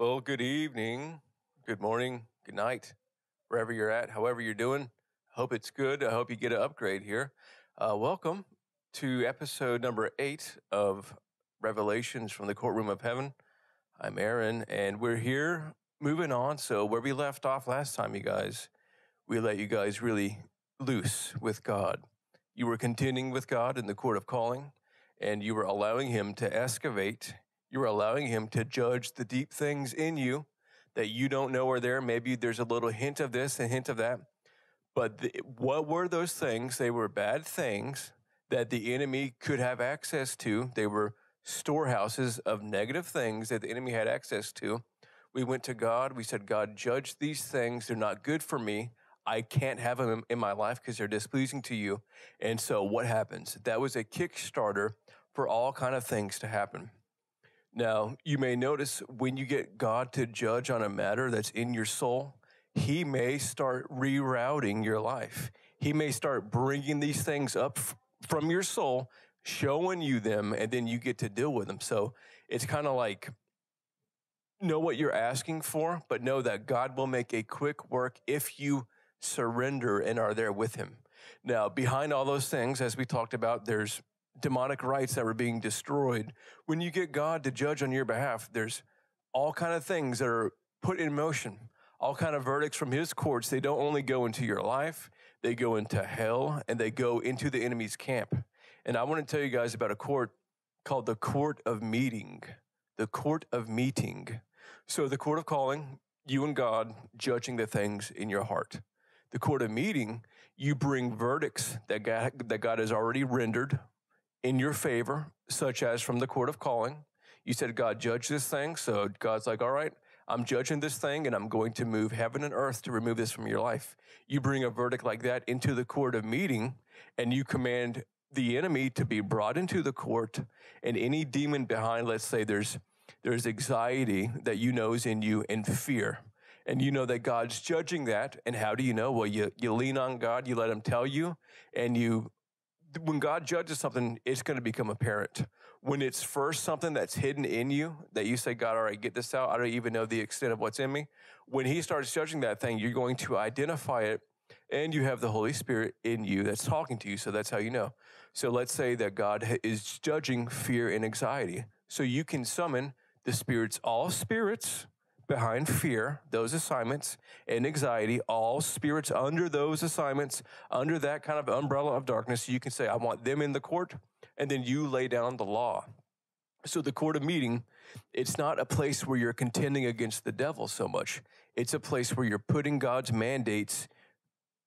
Well, good evening, good morning, good night, wherever you're at, however you're doing. Hope it's good. I hope you get an upgrade here. Uh, welcome to episode number eight of Revelations from the Courtroom of Heaven. I'm Aaron, and we're here moving on. So, where we left off last time, you guys, we let you guys really loose with God. You were contending with God in the court of calling, and you were allowing Him to excavate you're allowing Him to judge the deep things in you that you don't know are there. Maybe there's a little hint of this, a hint of that. But the, what were those things? They were bad things that the enemy could have access to. They were storehouses of negative things that the enemy had access to. We went to God. We said, God, judge these things. They're not good for me. I can't have them in my life because they're displeasing to you. And so what happens? That was a kickstarter for all kind of things to happen. Now, you may notice when you get God to judge on a matter that's in your soul, he may start rerouting your life. He may start bringing these things up f- from your soul, showing you them, and then you get to deal with them. So it's kind of like know what you're asking for, but know that God will make a quick work if you surrender and are there with him. Now, behind all those things, as we talked about, there's demonic rights that were being destroyed. When you get God to judge on your behalf, there's all kind of things that are put in motion. All kind of verdicts from his courts. They don't only go into your life, they go into hell and they go into the enemy's camp. And I want to tell you guys about a court called the Court of Meeting. The Court of Meeting. So the Court of Calling, you and God judging the things in your heart. The Court of Meeting, you bring verdicts that God, that God has already rendered in your favor, such as from the court of calling. You said, God, judge this thing. So God's like, all right, I'm judging this thing and I'm going to move heaven and earth to remove this from your life. You bring a verdict like that into the court of meeting and you command the enemy to be brought into the court and any demon behind, let's say there's, there's anxiety that you know is in you and fear. And you know that God's judging that. And how do you know? Well, you, you lean on God, you let him tell you, and you when God judges something, it's going to become apparent. When it's first something that's hidden in you, that you say, God, all right, get this out. I don't even know the extent of what's in me. When He starts judging that thing, you're going to identify it and you have the Holy Spirit in you that's talking to you. So that's how you know. So let's say that God is judging fear and anxiety. So you can summon the spirits, all spirits, behind fear, those assignments, and anxiety, all spirits under those assignments, under that kind of umbrella of darkness, you can say, I want them in the court, and then you lay down the law. So the court of meeting, it's not a place where you're contending against the devil so much. It's a place where you're putting God's mandates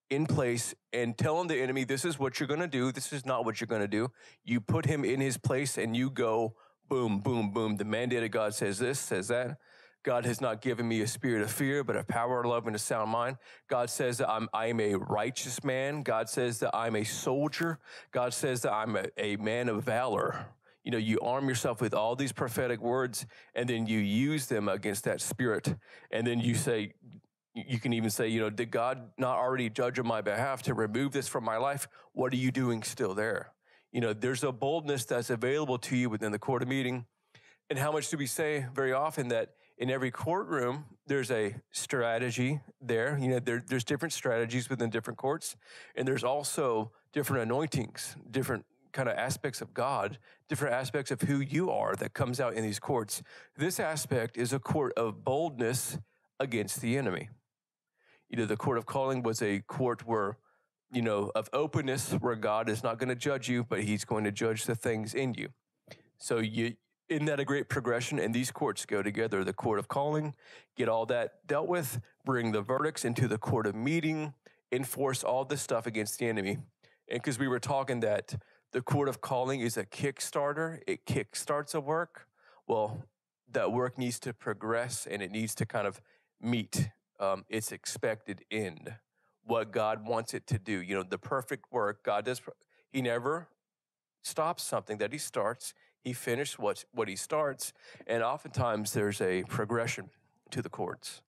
in place and telling the enemy, this is what you're going to do. This is not what you're going to do. You put him in his place and you go boom, boom, boom. The mandate of God says this, says that. God has not given me a spirit of fear, but a power, of love, and a sound mind. God says that I'm, I am a righteous man. God says that I'm a soldier. God says that I'm a, a man of valor. You know, you arm yourself with all these prophetic words and then you use them against that spirit. And then you say, you can even say, you know, did God not already judge on my behalf to remove this from my life? What are you doing still there? You know, there's a boldness that's available to you within the court of meeting. And how much do we say very often that in every courtroom, there's a strategy there. You know, there, there's different strategies within different courts. And there's also different anointings, different kind of aspects of God, different aspects of who you are that comes out in these courts. This aspect is a court of boldness against the enemy. You know, the court of calling was a court where, you know, of openness where God is not going to judge you, but he's going to judge the things in you. So you, isn't that a great progression? And these courts go together. The court of calling, get all that dealt with, bring the verdicts into the court of meeting, enforce all this stuff against the enemy. And because we were talking that the court of calling is a kickstarter, it kickstarts a work. Well, that work needs to progress and it needs to kind of meet um, its expected end, what God wants it to do. You know, the perfect work God does. He never stops something that He starts he finished what, what he starts, and oftentimes there's a progression to the courts.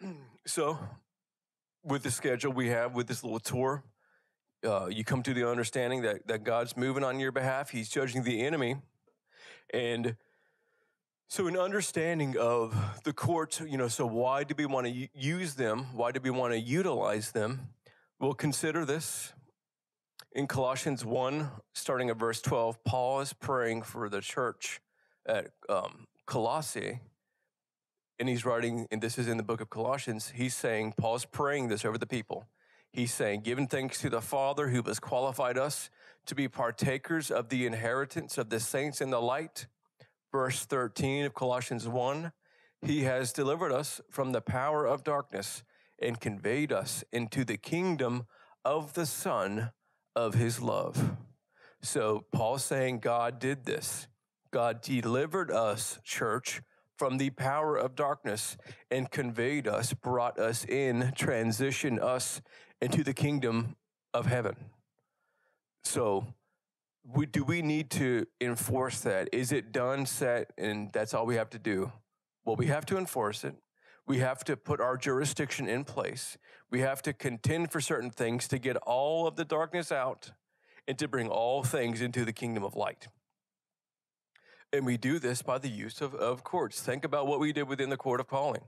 so, with the schedule we have with this little tour, uh, you come to the understanding that, that God's moving on your behalf. He's judging the enemy. And so, an understanding of the courts, you know, so why do we want to use them? Why do we want to utilize them? We'll consider this. In Colossians 1, starting at verse 12, Paul is praying for the church at um, Colossae. And he's writing, and this is in the book of Colossians, he's saying, Paul's praying this over the people. He's saying, Giving thanks to the Father who has qualified us to be partakers of the inheritance of the saints in the light verse 13 of Colossians 1 He has delivered us from the power of darkness and conveyed us into the kingdom of the Son of His love. So Paul's saying God did this. God delivered us, church, from the power of darkness and conveyed us, brought us in, transitioned us into the kingdom of heaven. So we, do we need to enforce that? Is it done, set, and that's all we have to do? Well, we have to enforce it. We have to put our jurisdiction in place. We have to contend for certain things to get all of the darkness out and to bring all things into the kingdom of light. And we do this by the use of, of courts. Think about what we did within the court of calling.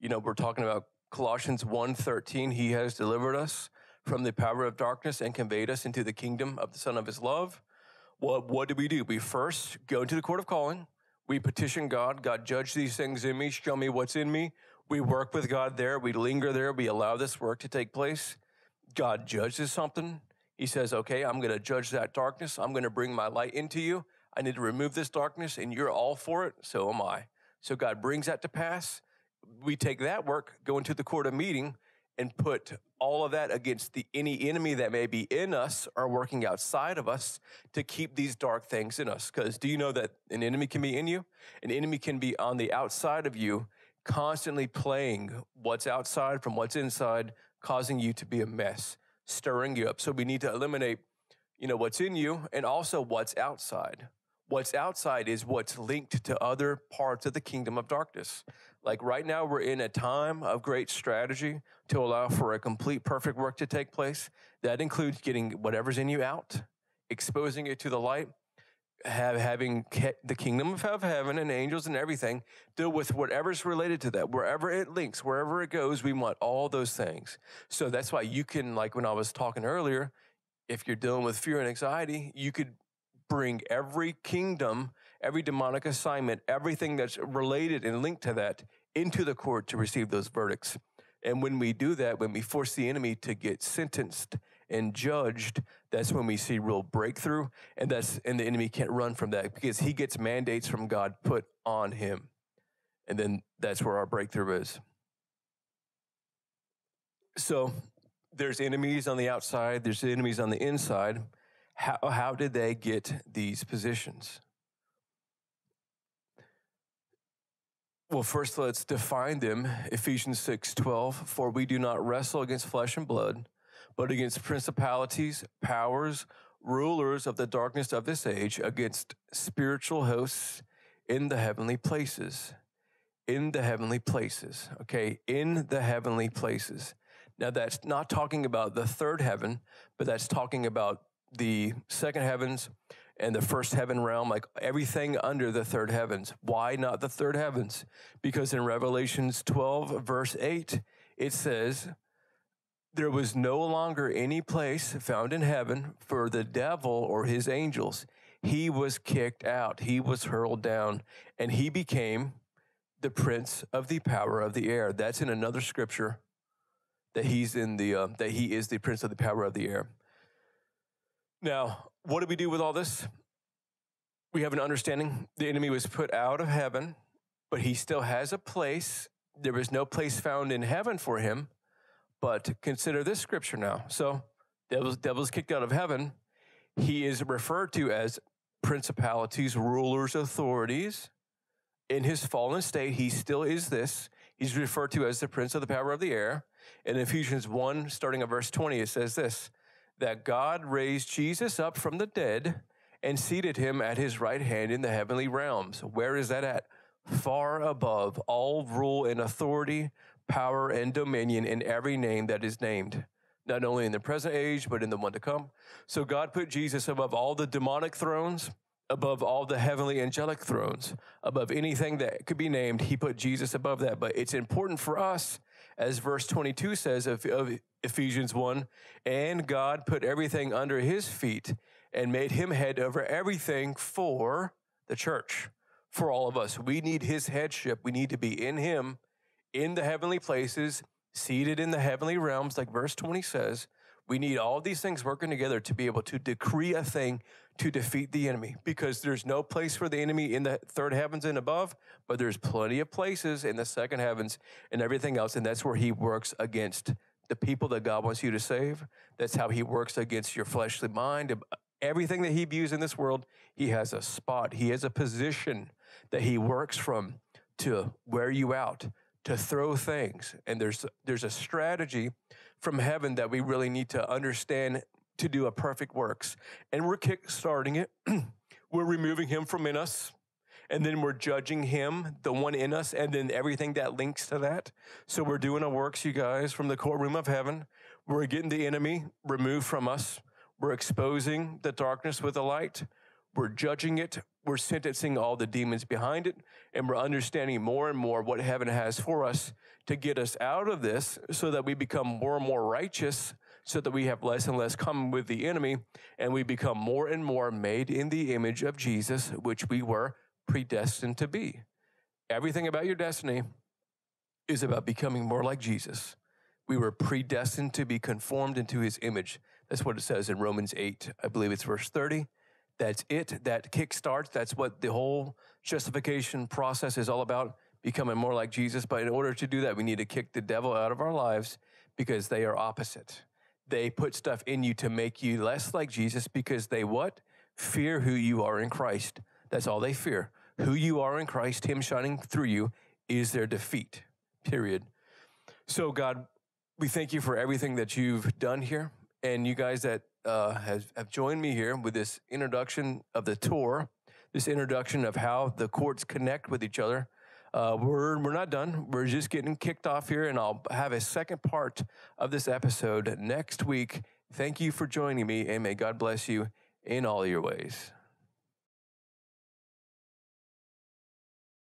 You know, we're talking about Colossians 1:13, he has delivered us from the power of darkness and conveyed us into the kingdom of the Son of His love. Well, what do we do? We first go into the court of calling. We petition God. God, judge these things in me. Show me what's in me. We work with God there. We linger there. We allow this work to take place. God judges something. He says, okay, I'm going to judge that darkness. I'm going to bring my light into you. I need to remove this darkness, and you're all for it. So am I. So God brings that to pass. We take that work, go into the court of meeting, and put all of that against the any enemy that may be in us or working outside of us to keep these dark things in us. Because do you know that an enemy can be in you? An enemy can be on the outside of you constantly playing what's outside from what's inside causing you to be a mess stirring you up. So we need to eliminate you know what's in you and also what's outside what's outside is what's linked to other parts of the kingdom of darkness like right now, we're in a time of great strategy to allow for a complete perfect work to take place. That includes getting whatever's in you out, exposing it to the light, have, having the kingdom of heaven and angels and everything deal with whatever's related to that. Wherever it links, wherever it goes, we want all those things. So that's why you can, like when I was talking earlier, if you're dealing with fear and anxiety, you could bring every kingdom every demonic assignment, everything that's related and linked to that into the court to receive those verdicts. And when we do that, when we force the enemy to get sentenced and judged, that's when we see real breakthrough. And that's and the enemy can't run from that because he gets mandates from God put on him. And then that's where our breakthrough is. So there's enemies on the outside, there's enemies on the inside. How, how did they get these positions? Well, first let's define them. Ephesians 6:12, for we do not wrestle against flesh and blood, but against principalities, powers, rulers of the darkness of this age, against spiritual hosts in the heavenly places. In the heavenly places. Okay, in the heavenly places. Now that's not talking about the third heaven, but that's talking about the second heavens and the first heaven realm, like everything under the third heavens. Why not the third heavens? Because in Revelations 12, verse 8, it says, There was no longer any place found in heaven for the devil or his angels. He was kicked out, he was hurled down, and he became the prince of the power of the air. That's in another scripture that he's in the uh, that he is the prince of the power of the air. Now, what do we do with all this? We have an understanding the enemy was put out of heaven, but he still has a place. There was no place found in heaven for him. But consider this scripture now. So, devil's, devil's kicked out of heaven. He is referred to as principalities, rulers, authorities. In his fallen state, he still is this. He's referred to as the prince of the power of the air. In Ephesians 1, starting at verse 20, it says this that God raised Jesus up from the dead and seated him at his right hand in the heavenly realms. Where is that at? Far above all rule and authority, power and dominion in every name that is named, not only in the present age, but in the one to come. So God put Jesus above all the demonic thrones, above all the heavenly angelic thrones, above anything that could be named. He put Jesus above that. But it's important for us, as verse 22 says of, of Ephesians 1 and God put everything under his feet and made him head over everything for the church, for all of us. We need his headship. We need to be in him, in the heavenly places, seated in the heavenly realms, like verse 20 says. We need all these things working together to be able to decree a thing to defeat the enemy because there's no place for the enemy in the third heavens and above, but there's plenty of places in the second heavens and everything else. And that's where he works against the people that God wants you to save. That's how he works against your fleshly mind. Everything that he views in this world, he has a spot, he has a position that he works from to wear you out, to throw things. And there's there's a strategy from heaven that we really need to understand to do a perfect works. And we're kick starting it. we're removing him from in us. And then we're judging him, the one in us, and then everything that links to that. So we're doing a works, you guys, from the courtroom of heaven. We're getting the enemy removed from us. We're exposing the darkness with the light. We're judging it. We're sentencing all the demons behind it. And we're understanding more and more what heaven has for us to get us out of this so that we become more and more righteous so that we have less and less common with the enemy and we become more and more made in the image of Jesus, which we were predestined to be. Everything about your destiny is about becoming more like Jesus. We were predestined to be conformed into his image. That's what it says in Romans 8. I believe it's verse 30. That's it. That kickstarts. That's what the whole justification process is all about becoming more like Jesus. But in order to do that, we need to kick the devil out of our lives because they are opposite. They put stuff in you to make you less like Jesus because they what? Fear who you are in Christ. That's all they fear. Who you are in Christ, Him shining through you, is their defeat. Period. So, God, we thank you for everything that you've done here. And you guys that uh, have, have joined me here with this introduction of the tour, this introduction of how the courts connect with each other. Uh, we're, we're not done. We're just getting kicked off here, and I'll have a second part of this episode next week. Thank you for joining me, and may God bless you in all your ways.